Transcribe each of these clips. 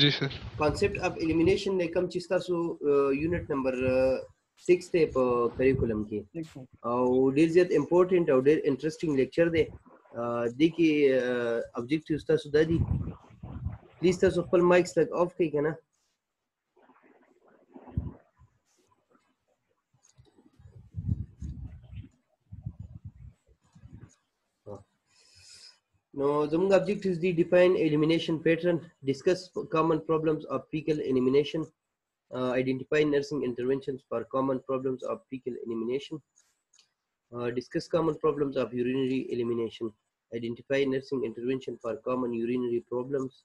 جی سر کانسپټ اف الیمینیشن نه کم چې تاسو یونټ نمبر 6 ته په کریکولم کې او ډیر زیات امپورټنت او ډیر انټرېسټینګ لیکچر دی د کې ابجیکټیوز تاسو د دي پلیز تاسو خپل مایکس لګ اف کړئ کنه Now, the object is the define elimination pattern, discuss common problems of fecal elimination, uh, identify nursing interventions for common problems of fecal elimination, uh, discuss common problems of urinary elimination, identify nursing intervention for common urinary problems,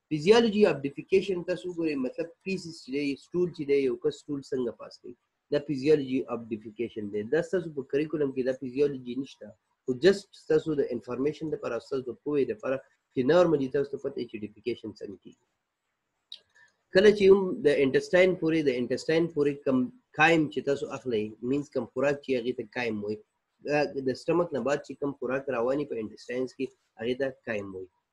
فزیولوژي اف ډیفیکیشن تاسو وګورئ مطلب فیسس چې دی سټول چې دی یو کس سټول څنګه پاس کوي دا فزیولوژي اف ډیفیکیشن دی دا تاسو په کریکولم کې دا فزیولوژي نشته خو جست تاسو د انفارمیشن لپاره تاسو د پوهې لپاره چې نارملی تاسو ته پته چې ډیفیکیشن څنګه کیږي کله چې هم د انټسټاین پورې د انټسټاین پورې کم قائم چې تاسو اخلي مینز کم خوراک چې هغه ته قائم وي د سټمک نه بعد چې کم خوراک رواني په انټسټاینز کې هغه ته قائم وي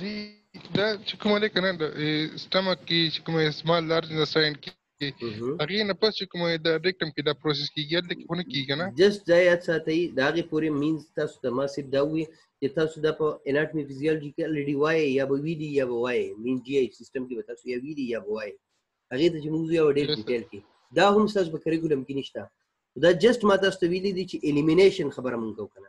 دي دا چې کوم لري کنه د سټمک کې چې کوم اسمال لارج انساین کې هغه نه پس چې کوم د ریکټم کې دا پروسس کیږي د کې نه کیږي کنه جست دا یاد ساتي دا غي پوری مینز تاسو ته ما سیب دا وی چې تاسو د په اناټمی فزیولوژي کې الریډي وای یا به وی دی یا به وای مین جی ایچ سیستم کې تاسو یا وی دی یا به وای هغه ته چې موږ یو ډېر ډیټیل کې دا هم ساز به کریکولم کې نشته دا جست ما تاسو ته ویلي دي چې الیمینیشن خبره مونږ وکړه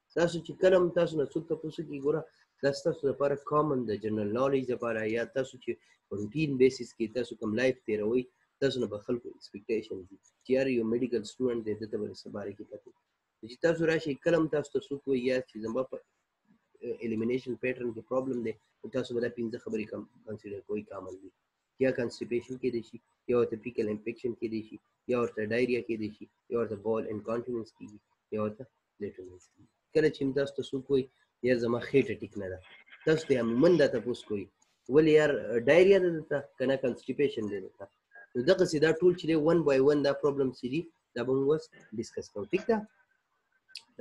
تاسو چې کله هم تاسو نه څوک تاسو کې ګوره دا تاسو لپاره کامن د جنرال نالج لپاره یا تاسو چې روټین بیسس کې تاسو کوم لایف تیروي تاسو نه به خلکو ایکسپیکټیشن دي چې یار یو میډیکل سټوډنټ دی دته به څه باره کې پته چې تاسو راشي کله هم تاسو ته څوک وایي یا چې زما په الیمینیشن پیټرن کې پرابلم دی تاسو به دا پنځه خبرې کم کنسیډر کوئ کامن دي یا کانسټیپیشن کې دی شي یا ورته فیکل انفیکشن کې دی شي یا ورته ډایریا کې دی شي یا ورته بول انکانټیننس کېږي یا ورته لیټرنس کېږي کله چې تاسو ته څوک وایي یار زما خېټه ټیک نه ده تاسو ته عموما دا تپوس کوي ولې یار ډایریا ده دلته که نه کانسټیپیشن دی دلته نو دغه سي دا ټول چې دی ون بای ون دا پرابلم سي دي دا به موږ اوس ډسکس کوو ټیک ده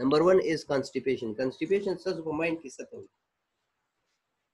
نمبر 1 از کانسټیپیشن کانسټیپیشن ستاسو په مایند کې څه کوي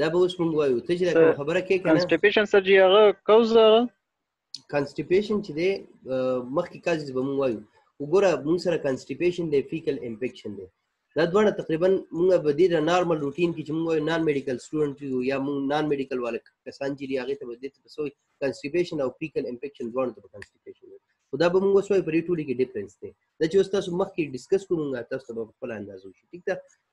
دا به اوس موږ وایو ته چې دا کوم خبره کې کنه کانسټیپیشن سر جی هغه کوز هغه کانسټیپیشن چې دی مخکې کاز به موږ وایو وګوره موږ سره کانسټیپیشن دی فیکل انفیکشن دی دا دواړه تقریبا موږ به دې د نارمل روټین کې چې موږ نان میډیکل سټوډنټ یو یا موږ نان میډیکل والا کسان چې دی هغه ته به دې ته سوې کانسټیپیشن او فیکل انفیکشن دواړه ته کانسټیپیشن دی خدا به موږ سوې پرې ټولې کې ډیفرنس دی دا چې تاسو مخکې ډیسکس کوو موږ تاسو به خپل اندازو شي ټیک ده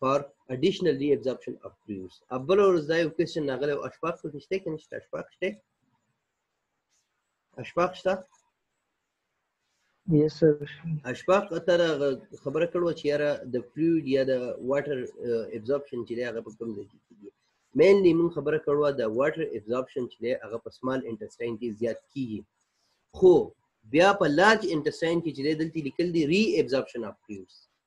for additional reabsorption of cruise اول ورځ دا یو کوېسچن راغلی او اشفاق پکې شته که نشته اشفاق شته اشفاق شته یس سر اشفاق تر خبره کړو چې یاره د فلوید یا د واټر ابزوربشن چې هغه په کوم ځای کې کیږي مینلی مون خبره کړو د واټر ابزوربشن چې هغه په سمال انټسټاین کې زیات کیږي خو بیا په لارج انټسټاین کې چې دلته لیکل دي ری ابزوربشن اف فلویدز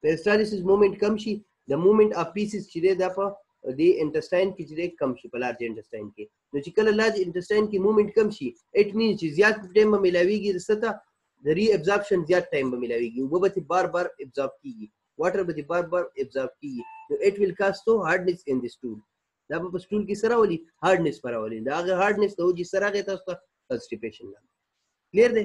په هیستالیسیس مومنت کم شي د مومنت اف پیسز چې دی دا په د انټسټاین کې چې دی کم شي په لارج انټسټاین کې نو چې کله لارج انټسټاین کې مومنت کم شي اټ مینز چې زیات ټایم به ملاویږي رسته د ری ابزاربشن زیات ټایم به ملاویږي او به بار بار ابزارب کیږي واټر به بار بار ابزارب کیږي نو اټ ویل کاس تو هارډنس ان دی سټول دا په سټول کې سره ولي هارډنس پر ولي دا هغه هارډنس ته وجي سره غي تاسو ته کنسټیپیشن نه کلیر دی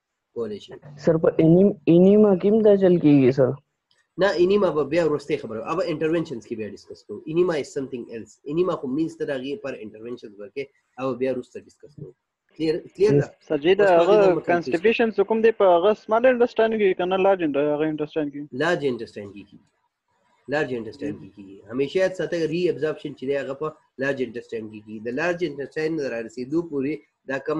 کولای شي سر په انیم انیما کې هم دا چل کیږي سر نه انیما به بیا ورسته خبره او انټرونشنز کې بیا ډیسکس کوو انیما از سمثینګ ایلس انیما خو مینز ته راغی پر انټرونشنز ورکه او بیا ورسته ډیسکس کوو کلیر کلیر ده سر جی دا هغه کانسټیپیشن کوم دی په هغه سمال انډرستاند کې کنه لارج هغه انډرستاند کې لارج انډرستاند کې لارج انډرستاند کې کیږي همیشه یاد ساته ری ابزوربشن چې هغه په لارج انډرستاند کې کیږي د لارج انډرستاند را رسیدو پورې دا کم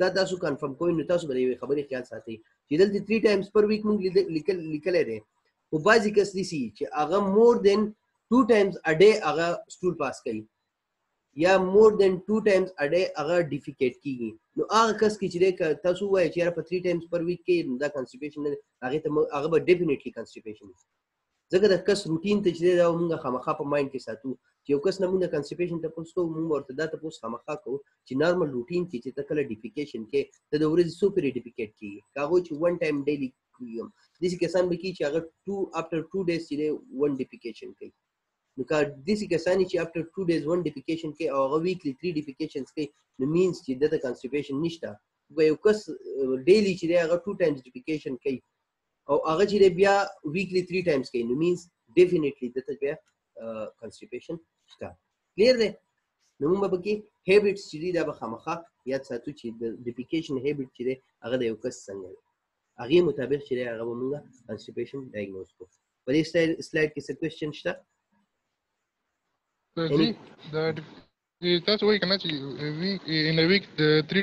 دا تاسو کنفرم کوئ نو تاسو به د یوې خبرې خیال ساتئ چې دلته تھري ټایمز پر ویک موږ لیکل لیکلی دی خو بعضې کس داسې چې هغه مور دین ټو ټایمز ا ډې هغه سټول پاس کوي یا مور دین ټو ټایمز ا ډې هغه ډیفیکیټ کیږي نو هغه کس کې چې تاسو وایي چې یاره په تھري ټایمز پر ویک کې دا کنسټیپیشن نه هغه ته هغه به ډیفینیټلی کنسټیپیشن ځکه د کس روټین ته چې دا موږ خامخا په مایند کې ساتو چې یو کس نه موږ کنسټیپیشن ته پوس کوو موږ ورته دا ته پوس خامخا کوو چې نارمل روټین کې چې ته کله ډیفیکیشن کې ته د ورځې څو پیری ډیفیکیټ کیږي هغه چې ون ټایم ډیلی کوم داسې کسان به کیږي چې هغه ټو افټر ټو ډیز چې ون ډیفیکیشن کوي نو که داسې کسان چې افټر ټو ډیز ون ډیفیکیشن کوي او هغه ویکلی تری ډیفیکیشنز کوي نو مینز چې دته کنسټیپیشن نشته یو کس ډیلی چې هغه ټو ټایمز ډیفیکیشن کوي او هغه چې بیا ویکلی 3 ټایمز کوي نو مینز ډیفینیټلی دته بیا کنسټیپیشن شته کلیر دی نو موږ به کې هابټس چې دا به خامخا یاد ساتو چې د ډیفیکیشن هابټ چې هغه د یو کس څنګه دی هغه مطابق چې هغه به موږ کنسټیپیشن ډایګنوز کوو په دې سلایډ کې څه کوېسچن شته دا تاسو وایئ کنه چې ویک ان ویک د 3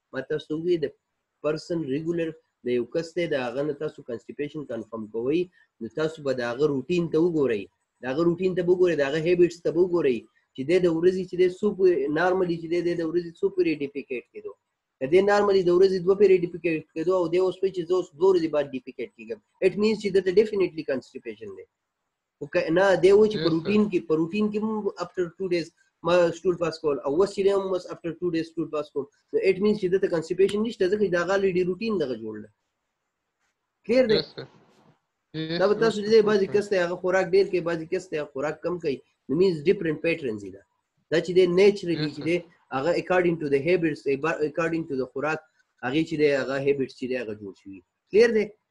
ما تاسو ته وویل د پرسن ریګولر د یو کس دی د هغه نه تاسو کنسټیپیشن کنفرم کوئ نو تاسو به د هغه روټین ته وګورئ د هغه روټین ته به وګورئ د هغه هیبټس ته به وګورئ چې دی د ورځې چې دی څو پورې نارملي چې دی د ورځې څو پورې ډیفیکیټ کېدو که دی نارملي د ورځې دوه پورې ډیفیکیټ کېدو او دی اوس وایي چې زه اوس دوه ورځې بعد ډیفیکیټ کېږم اټ مینس چې دلته ډیفینیټلي کنسټیپیشن دی اوکه نه دی و چې په روټین کې په روټین کې مو افټر 2 ډیز ما سټول پاس کول او وس چې هم وس افټر 2 ډیز سټول پاس کوم نو اټ مینز چې دته کنسټیپیشن نشته ځکه دا غالي ډی روټین دغه جوړ دی کلیر دی دا به تاسو دې بعضی کس ته هغه خوراک ډیر کوي بعضی کس ته خوراک کم کوي نو مینز ډیفرنٹ پیټرنز دي دا چې د نیچرلی چې دی هغه اکارډینګ ټو د هابټس اکارډینګ ټو د خوراک هغه چې دی هغه هابټس چې دی هغه جوړ شي کلیر دی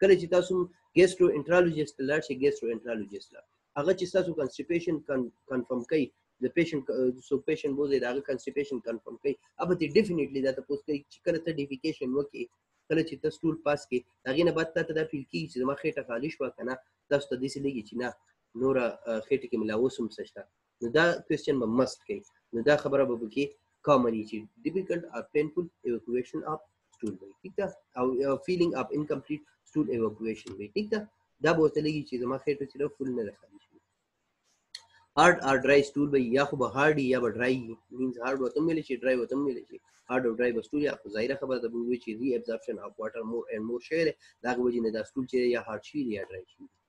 کله چې تاسو ګیسټرو انټرالوجیست لاړ شئ ګیسټرو انټرالوجیست لاړ هغه چې تاسو کنسټیپیشن کنفرم کوي د پیشنټ سو پیشنټ بوزي دا کنسټیپیشن کنفرم کوي اوبه ته ډیفینیټلی دا تاسو کوي چې کله ته ډیفیکیشن وکي کله چې تاسو ټول پاس کې هغه نه بعد ته دا فیل کیږي چې ما خېټه خالي شو کنه تاسو ته دې سې لګي چې نه نور خېټه کې ملاوسم سشته نو دا کوېسچن به مست کوي نو دا خبره به پکې کامن وي چې ډیفیکلټ اور پینفل ایوکویشن اف سټول وي ٹھیک ده او فیلینګ اف انکمپلیټ سټول ایوکویشن وي ٹھیک ده دا به ورته لګي چې زما خېټه چې فل نه ده خالي شوې هارډ اور ډرای سټول به یا خو به هارډ یا به ډرای مینز هارډ وته ویل شي ډرای وته ویل شي هارډ او ډرای به سټول یا خو ظاهره خبره ده به وي چې ری ابزارپشن اف واټر مور اینډ مور شوی دی دا غوږی نه دا سټول چې یا هارډ شي یا ډرای شي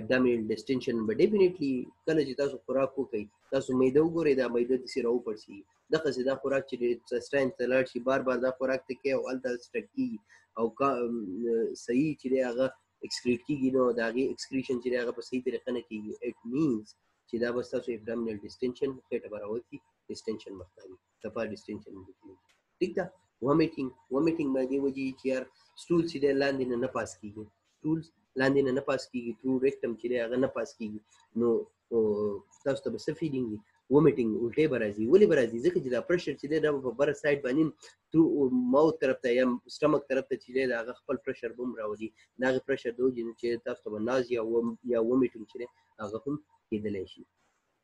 ابدامینل ډیسټنشن به ډیفینیټلی کله چې تاسو خوراک وکړئ تاسو میده وګورئ دا میده داسې راوپړسي دغه څه دا خوراک چې سټاین ته لاړ شي بار بار دا خوراک ته کوي او هلته سټک کېږي او صحیح چې دی هغه اکسکریټ کېږي نو د هغې اکسکریشن چې دی هغه په صحیح طریقه نه کېږي اټ مینز چې دا به ستاسو ابدامینل ډیسټنشن خېټه به راوځي ډیسټنشن به ښکاري کپا ډیسټنشن هم کیږي ٹھیک ده ومیټینګ ومیټینګ باندې وږي چې یار سټول چې دی لاندې نه نه پاس کیږي سټول لاندې نه نه پاس کیږي ټرو ریکټم چې دی هغه نه پاس کیږي نو تاسو ته به څه فیلینګ وي ومیټینګ الټه به راځي ولې به راځي ځکه چې دا پرشر چې دی دا په بره سایډ باندې ترو ماوت طرف ته یا سټمک طرف ته چې دی دا هغه خپل پرشر بم راوړي دا هغه پرشر دی چې تاسو ته به ناز یا یا ومیټینګ چې هغه هم کېدلی شي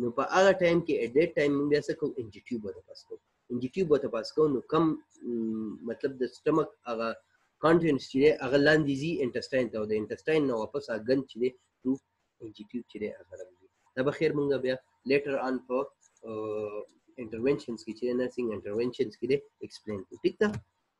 نو په هغه ټایم کې اټ دیټ ټایم موږ بیا څه کوو انجی ټیوب ورته پاس کوو انجی ټیوب ورته پاس کوو نو کم مطلب د سټمک هغه کانټینټ چې دی هغه لاندې ځي انټسټاین ته او د انټسټاین نه واپس هغه ګند چې دی ټو انجی ټیوب چې دی هغه راځي دا به خیر موږ بیا لیټر آن په انټرونشنز کې چې نرسنګ انټرونشنز کې دی ایکسپلین کوو ټیک ده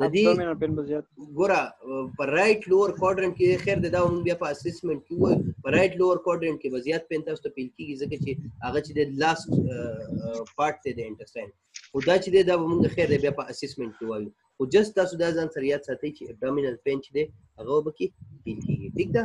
د دې ابډومینل پین به زیات ګوره په رائټ لوور کوادرنټ کې خیر د دا مونږ بیا په اسسمنټ کې وای په رائټ لوور کوادرنټ کې به زیات پین تاسو ته پیل کیږي ځکه چې هغه چې د لاست پارت دی د انټسټاین خو دا چې دی دا به مونږ خیر دی بیا په اسسمنټ کې وایو خو جست تاسو دا ځان سره یاد ساتئ چې ابډومینل پین چې دی هغه به کې پیل کیږي ټیک ده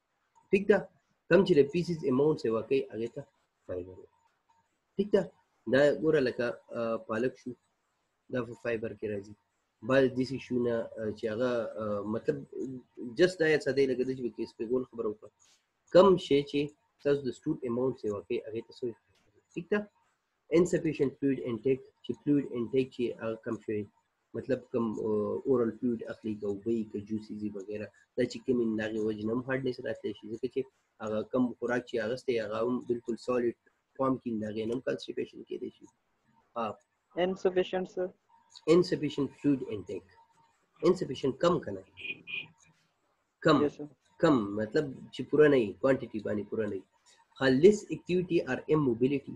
ٹھیک ده کم چې د فیسز اماونټ سیوا کوي هغه ته فایبر ٹھیک ده دا ګوره لکه پالک شو دا په فایبر کې راځي بعض داسې شونه چې هغه مطلب جست دا یاد ساده لګېده چې کې سپېګول خبره وکړه کم شی چې تاسو د سټوډ اماونټ سیوا کوي هغې ته سوی ٹھیک ده انسفیشنټ فلویډ انټیک چې فلویډ انټیک چې هغه کم شوی مطلب کوم اورل فلویډ اخلي که اوبه که جوسي دي وغیره دا چې کوم د هغې وجې نه هم هارډنس راتلی شي ځکه چې هغه کم خوراک چې اغستی هغه هم بالکل سالیډ فارم کې د هغې نه هم کانسټیپیشن کېدی شي انسفیشنټ سر انسفیشنټ فلویډ انټیک انسفیشنټ کم کنه کم کم مطلب چې پوره نه وي کوانټیټي باندې پوره نه وي خالص اکټیویټي ار ام موبیلیټي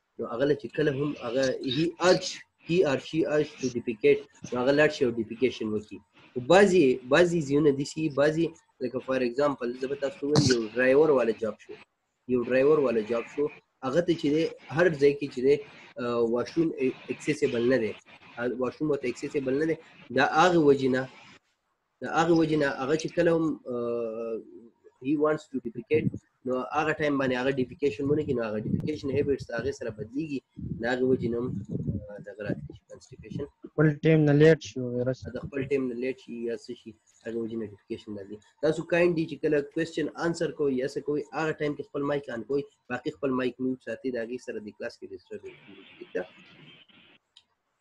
نو هغه له چې کله هم هغه هی ارچ هی ار شي ارچ ټو ډیپیکیټ نو هغه لاړ شي او ډیپیکیشن وکړي خو بعضې بعضې ځایونه داسې بعضې لکه فار اګزامپل زه به تاسو ووایم یو ډرایور والا جاب شو یو ډرایور والا جاب شو هغه ته چې دی هر ځای کې چې دی واشروم اکسیسیبل نه دی واشروم ورته اکسیسیبل نه دی دا هغه وجې نه د هغه وجه نه هغه چې کله هم هی وانټس ټو ډیپلیکیټ نو هغه ټایم باندې هغه ډیپلیکیشن مونږ کې نو هغه ډیپلیکیشن هیبټس هغه سره بدلیږي دا هغه وجه نه د غلط کنسټیپیشن خپل ټیم نه لیټ شو ویروس د خپل ټیم نه لیټ شي یا څه شي هغه وجه نوټیفیکیشن راځي تاسو کاین دي چې کله کوېسچن انسر کوئ یا څه کوئ هغه ټایم کې خپل مایک آن کوئ باقي خپل مایک میوټ ساتي د هغې سره د کلاس کې ډسټرب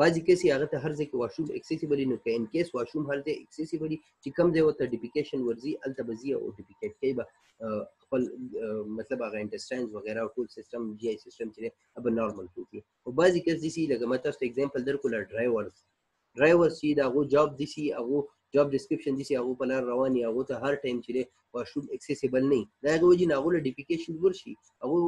بعضی کیسې هغه ته هر ځای کې واشروم اکسیسیبل نو که ان کیس واشروم هر ځای اکسیسیبل چې کم ځای ورته ډیپیکیشن ورځي الته به ځي او ډیپیکیټ کوي به خپل مطلب هغه انټسټاینز وغیرہ او ټول سیستم جی آی سیستم چې اب نارمل کوي او بعضی کیس دي چې لکه ماته څه اگزامپل درکول ډرایورز ډرایور سي دا غو جاب دي سي هغه جاب ډیسکرپشن دي چې هغه په لار روان یا هغه ته هر ټایم چې واشروم اکسیسیبل نه دا هغه وجه نه غوړه ډیفیکیشن ورشي هغه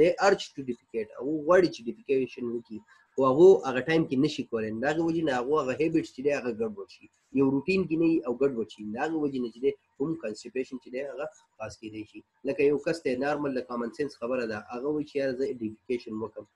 د ارج ټو ډیفیکیټ او غوړي چې ډیفیکیشن وکي او هغه هغه ټایم کې نشي کولای دا هغه وجه نه هغه هغه هیبټ چې هغه ګډ ورشي یو روټین کې نه او ګډ ورشي دا هغه وجه نه چې کوم کانسټیپیشن چې هغه خاص کېدای شي لکه یو کس ته نارمل د کامن سنس خبره ده هغه وی چې زه ډیفیکیشن وکم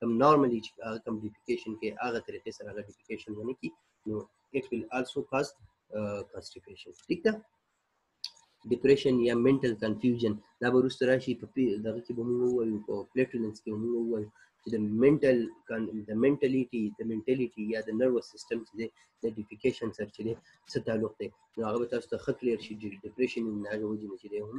کوم نارملی چې هغه کوم ډیفیکیشن کې هغه طریقې سره هغه ډیفیکیشن ونه کی نو اټ ویل السو کاز کانسټیپیشن ٹھیک ده ډیپریشن یا منټل کنفیوژن دا به وروسته راشي په دغه کې به موږ ووایو په پلیټولنس کې به موږ ووایو چې د منټل د منټلیټي د منټلیټي یا د نروس سیستم چې دی د ډیفیکیشن سره چې دی څه تعلق دی نو هغه به تاسو ته ښه کلیر شي چې ډیپریشن یې نه هغه وجې نه چې دی هم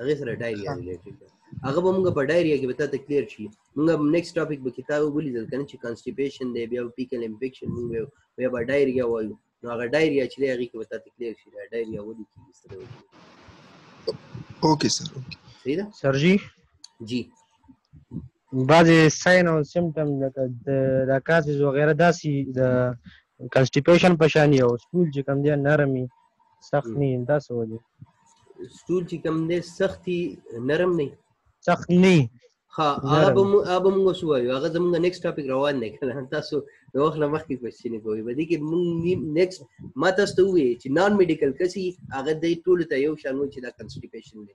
هغه سره ډایریا ریلیټډ ده هغه به موږ په ډایریا کې به تاسو کلیر شي موږ نیکسټ ټاپک به کتاب ولیدل کنه چې کانسټیپیشن دی بیا پیکل انفیکشن موږ بیا به ډایریا وایو نو هغه ډایریا چې هغه کې به تاسو کلیر شي ډایریا ودی کې سره اوکې سر اوکې صحیح ده سر جی جی بعضې ساين او سمټم لکه د راکاسز وغیره داسي د کنسټیپیشن په شان او سټول چې کوم دی نرمي سخت نه دا څه وجه سټول چې کوم دی سختي نرم نه سخت نه ها هغه به موږ هغه موږ شو وایو هغه زموږ نیکسټ ټاپک روان دی کنه تاسو د وخت نه مخکې کوېسچنې کوئ به دې کې موږ نیکسټ ما تاسو ته وویل چې نان میډیکل کسي هغه د ټولو ته یو شان وایي چې دا کنسټیپیشن دی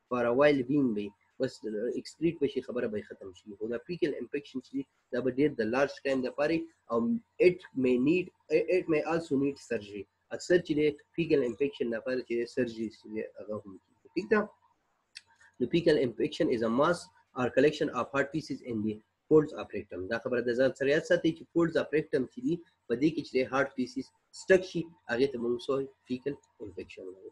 فار ا وایل بینګ به بس ایکسپریټ بشي خبره به ختم شي خو دا فیکل انفیکشن چې دا به ډیر د لارج ټایم د پاره او اټ می نیډ اټ می السو نیډ سرجری اکثر چې فیکل انفیکشن د پاره چې سرجری هغه هم کیږي ٹھیک ده نو فیکل انفیکشن از ا ماس اور کلیکشن اف هارت پیسز ان دی فولډز اف ریکټم دا خبره د ځان سره یاد ساتي چې فولډز اف ریکټم چې دي په دې کې چې هارت پیسز سټک شي هغه ته موږ سوې فیکل انفیکشن وایو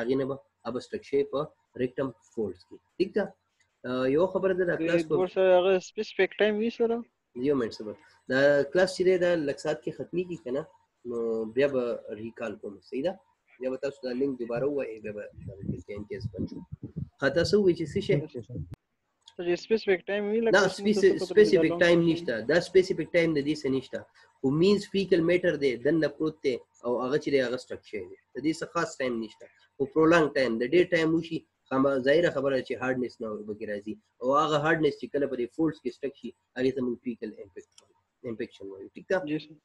هغه نه به اب سټک شي په ریکټم فولډز کې ٹھیک ده یو خبره ده د کلاس په سره هغه سپیسیفیک ټایم وی سره یو منټ سره دا کلاس چې ده لک سات کې ختمي کی کنه نو بیا به ریکال کوم صحیح ده بیا به تاسو دا لینک دوباره وایي بیا به ان کیس بنجو خاطر سو وی چې څه شي چې سپیسیفیک ټایم وی لکه سپیسیفیک ټایم نشته دا سپیسیفیک ټایم د دې څه نشته خو مینز فیکل میټر دی دنه پروت دی او هغه چې هغه سټک شوی دی د دې څه خاص ټایم نشته خو پرولانګ ټایم د ډیر ټایم وشي خامه ظاهره خبره چې هارډنس نه وګی راځي او هغه هارډنس چې کله په فولډز کې سټک شي هغه ته موږ فیکل امپیکشن وایو ټیک ده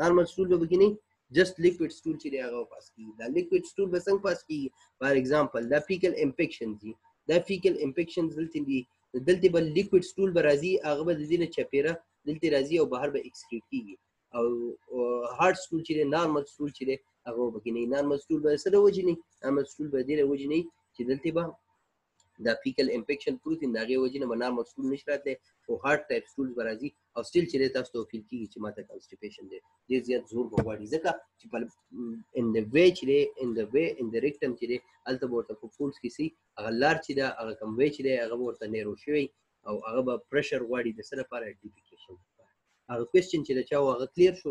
نارمل سټول به بګینی جست لیکوډ سټول چې دی هغه پاس کیږي دا لیکوډ سټول به څنګه پاس کیږي فار ایگزامپل دا فیکل امپیکشن دي دا فیکل امپیکشن دلته دي دلته به لیکوډ سټول به راځي هغه به د دې نه چپیره دلته راځي او بهر به ایکسکریټ کیږي او هارد سټول چې دی نارمل سټول چې دی هغه به کې نه نارمل سټول به سره وجني نارمل سټول به دې وجني چې دلته به دا فیکل انفیکشن پروتین دغه وجې نه بنا مکسول نشراته او هارت ټایپ سټولز برازي او سټیل چې تاسو ته فیل کیږي چې ماته کانسټیپیشن دی ډیر زیات زور بغواړي ځکه چې په ان د وی چې دی ان د وی ان د ریکټم چې دی الته ورته په فولز کې سي هغه لار چې دا هغه کم وی چې دی هغه ورته نیرو شوی او هغه به پرشر غواړي د سره لپاره ډیفیکیشن هغه کوېسچن چې دا چا هغه کلیر شو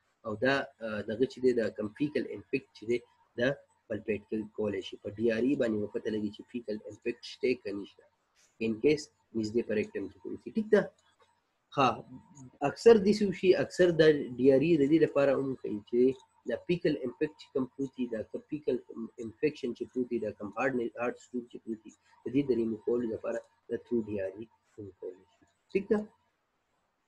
او دا دغه چې دی دا کم فیکل امپیکټ چې دی دا پلپیټ کولی شي په ډي آر ای باندې مو پته لګي چې فیکل امپیکټ شته که نشته ان کیس نږدې په ریکټم کې کولی شي ټیک ده ها اکثر دې څه وشي اکثر دا ډي آر ای د دې لپاره هم کوي چې دا فیکل امپیکټ چې کوم پروت دي دا کوم فیکل انفیکشن چې پروت دي دا کوم هارډ هارډ سټوک چې پروت دي د دې د ریموو کولو لپاره د ترو ډي آر ای کولی شي ټیک ده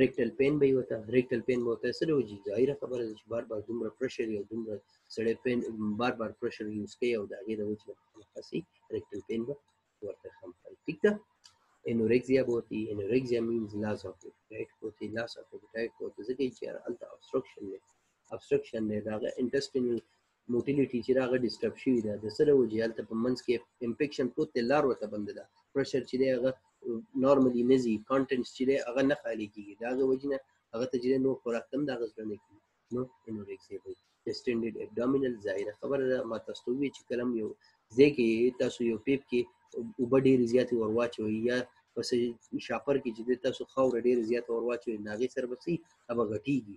ریکټل پین به وته ریکټل پین به وته سره وږي ظاهره خبره ده چې بار بار دومره پرشر یو دومره سړی پین بار بار پرشر یوز کوي او د هغې د وجې نه خاصي ریکټل پین به ورته هم کوي ټیک ده انورکسیا به وتی انورکسیا مینز لاس اف اپټایټ وتی لاس اف اپټایټ وته ځکه چې هلته ابسترکشن دی ابسترکشن دی دا انټسټینل موټیلیټي چې هغه ډیسټرب شوی ده د سره وجه هلته په منځ کې امپیکشن پروت دی لار ورته بنده ده پرشر چې دی هغه نارملی نه ځي کانټنټس چې دی هغه نه خالي کیږي د هغې وجې نه هغه ته چې دی نور خوراک ته هم د هغه زړه نه کیږي نو انورکسیا به ډسټنډډ ابډامینل ظاهره خبره ده ما تاسو ته وویل چې کله هم یو ځای کې تاسو یو پیپ کې اوبه ډېرې زیاتې ور واچوئ یا پس شاپر کې چې تاسو خاور ډېر زیات ور واچوي ناغي سر بسي ابا غټيږي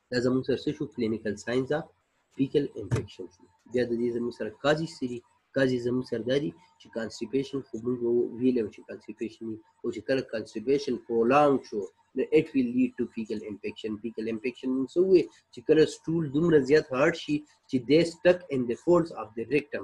دا زموږ سره څه شو کلینیکل ساينز اف فیکل انفیکشن شو بیا د دې زموږ سره کازي سری کازي زموږ سره دا دي چې کانسټیپیشن خو موږ ویلو چې کانسټیپیشن او چې کله کانسټیپیشن پرولانګ شو نو اټ ویل لیډ ټو فیکل انفیکشن فیکل انفیکشن موږ څه وایي چې کله سټول دومره زیات هارډ شي چې دې سټک ان د فولډز اف د ریکټم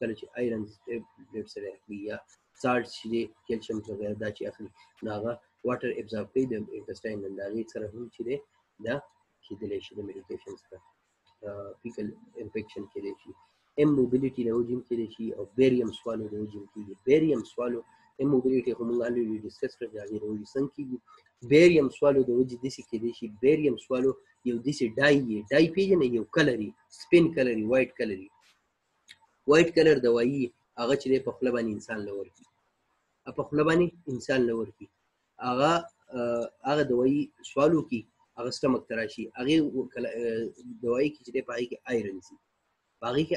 کله چې آیرن بلډ سره اخلي یا سالټ چې دی کیلشیم څخه غیر دا چې اخلي نو هغه واټر ابزارب کوي د انټسټاین نه د هغې سره هم چې دی دا کېدلی شي د میډیکیشن سره فیکل انفیکشن کېدای شي ام موبیلیټي له وجې هم کېدای شي او بیریم سوالو له وجې هم کېږي بیریم سوالو ام موبیلیټي خو موږ الرېډي ډسکس کړه چې هغې له وجې څنګه کېږي بیریم سوالو د وجې داسې کېدای شي بیریم سوالو یو داسې ډای یې ډای پېژنې یو کلري سپین کلري وایټ کلري وایټ کلر دوايي هغه چې په خپل باندې انسان لور کی په خپل باندې انسان لور کی هغه هغه دوايي سوالو کی هغه سټمک تراشي هغه دوايي کې چې په هغه کې آیرن سي په هغه کې